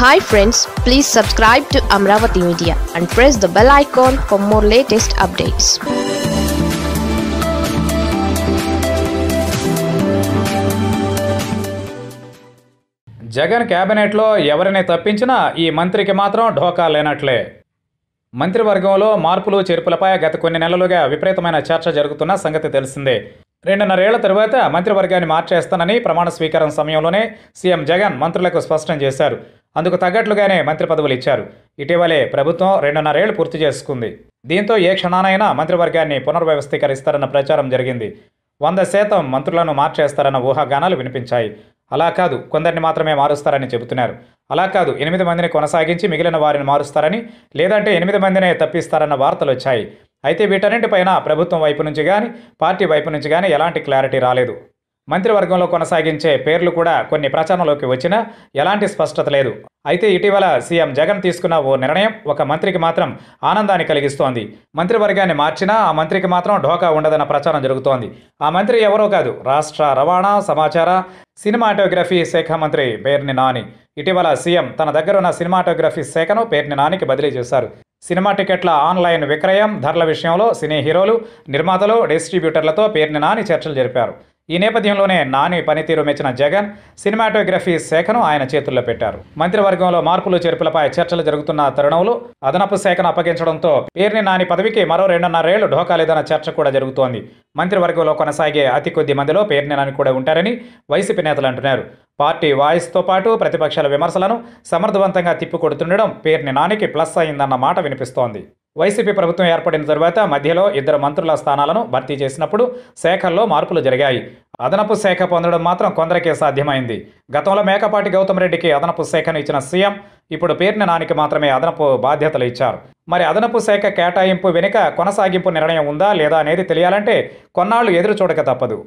Hi friends please subscribe to Amaravati media and press the bell icon for more latest updates Jagan క్యాబినెట్లో ఎవరిని తప్పించినా ఈ మంత్రికి మాత్రం ఢోకా లేనట్లే. మంత్రివర్గంలో మార్పులు చేర్పులపై గత కొన్ని నెలలుగా విపరీతమైన చర్చ జరుగుతున్న సంగతి తెలిసిందే. రెండున్నరేళ్ళ తరువాత మంత్రివర్గాన్ని మార్చేస్తానని ప్రమాణ స్వీకారం సమయంలోనే సీఎం జగన్ మంత్రులకు స్పష్టం చేశారు. అందుకు తగ్గట్లుగానే మంత్రి పదవులు ఇచ్చారు. ఇటీవలే ప్రభుత్వం రెండున్నరేళ్ళు పూర్తి చేసుకుంది. దీంతో ఏ క్షణానైనా మంత్రివర్గాన్ని పునర్వ్యవస్థీకరిస్తారన్న ప్రచారం జరిగింది. వంద శాతం మంత్రులను మార్చేస్తారన్న ఊహాగానాలు వినిపించాయి. అలా కాదు కొందరిని మాత్రమే మారుస్తారని చెబుతున్నారు. అలా కాదు ఎనిమిది మందిని కొనసాగించి మిగిలిన వారిని మారుస్తారని లేదంటే ఎనిమిది మందినే తప్పిస్తారన్న వార్తలు వచ్చాయి. అయితే వీటన్నింటిపైన ప్రభుత్వం వైపు నుంచి కానీ పార్టీ వైపు నుంచి కానీ ఎలాంటి క్లారిటీ రాలేదు. మంత్రివర్గంలో కొనసాగించే పేర్లు కూడా కొన్ని ప్రచారంలోకి వచ్చినా ఎలాంటి స్పష్టత లేదు. అయితే ఇటీవల సీఎం జగన్ తీసుకున్న ఓ నిర్ణయం ఒక మంత్రికి మాత్రం ఆనందాన్ని కలిగిస్తోంది. మంత్రివర్గాన్ని మార్చినా ఆ మంత్రికి మాత్రం ఢోకా ఉండదన్న ప్రచారం జరుగుతోంది. ఆ మంత్రి ఎవరో కాదు రాష్ట్ర రవాణా సమాచార సినిమాటోగ్రఫీ శాఖ మంత్రి పేర్ని నాని. ఇటీవల సీఎం తన దగ్గర ఉన్న సినిమాటోగ్రఫీ శాఖను పేర్ని నానికి బదిలీ చేశారు. సినిమా టికెట్ల ఆన్లైన్ విక్రయం ధరల విషయంలో సినీ హీరోలు నిర్మాతలు డిస్ట్రిబ్యూటర్లతో పేర్ని నాని చర్చలు జరిపారు. ఈ నేపథ్యంలోనే నాని పనితీరు మెచ్చిన జగన్ సినిమాటోగ్రఫీ శాఖను ఆయన చేతుల్లో పెట్టారు. మంత్రివర్గంలో మార్పులు చేర్పులపై చర్చలు జరుగుతున్న తరుణంలో అదనపు శాఖను అప్పగించడంతో పేర్ని నాని పదవికి మరో రెండున్నరేళ్ళు ఢోకా లేదన్న చర్చ కూడా జరుగుతోంది. మంత్రివర్గంలో కొనసాగే అతి కొద్ది మందిలో పేర్ని నాని కూడా ఉంటారని వైసీపీ నేతలు అంటున్నారు. పార్టీ వాయిస్తో పాటు ప్రతిపక్షాల విమర్శలను సమర్థవంతంగా తిప్పికొడుతుండడం పేర్ని నానికి ప్లస్ అయిందన్న మాట వినిపిస్తోంది. వైసీపీ ప్రభుత్వం ఏర్పడిన తర్వాత మధ్యలో ఇద్దరు మంత్రుల స్థానాలను భర్తీ చేసినప్పుడు శాఖల్లో మార్పులు జరిగాయి. అదనపు శాఖ పొందడం మాత్రం కొందరికే సాధ్యమైంది. గతంలో మేకపాటి గౌతమ్ రెడ్డికి అదనపు శాఖను ఇచ్చిన సీఎం ఇప్పుడు పేర్ని నానికి మాత్రమే అదనపు బాధ్యతలు ఇచ్చారు. మరి అదనపు శాఖ కేటాయింపు వెనుక కొనసాగింపు నిర్ణయం ఉందా లేదా అనేది తెలియాలంటే కొన్నాళ్ళు ఎదురు చూడక తప్పదు.